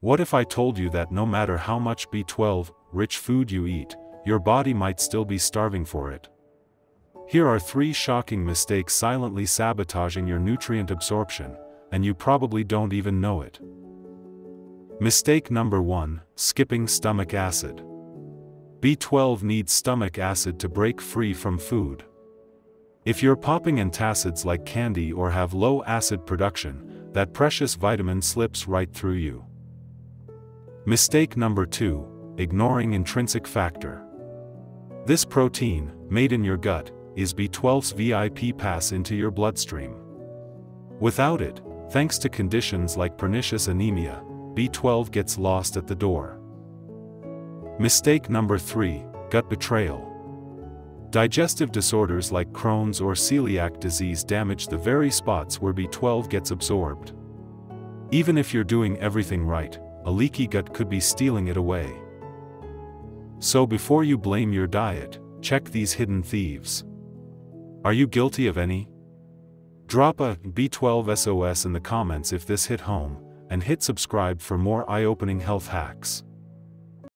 What if I told you that no matter how much B12 rich food you eat, your body might still be starving for it? Here are three shocking mistakes silently sabotaging your nutrient absorption, and you probably don't even know it. Mistake number 1 Skipping stomach acid. B12 needs stomach acid to break free from food. If you're popping antacids like candy or have low acid production, that precious vitamin slips right through you. Mistake number 2 Ignoring intrinsic factor. This protein, made in your gut, is B12's VIP pass into your bloodstream. Without it, thanks to conditions like pernicious anemia, B12 gets lost at the door. Mistake number 3 Gut betrayal. Digestive disorders like Crohn's or celiac disease damage the very spots where B12 gets absorbed. Even if you're doing everything right, a leaky gut could be stealing it away. So before you blame your diet, check these hidden thieves. Are you guilty of any? Drop a B12 SOS in the comments if this hit home, and hit subscribe for more eye-opening health hacks.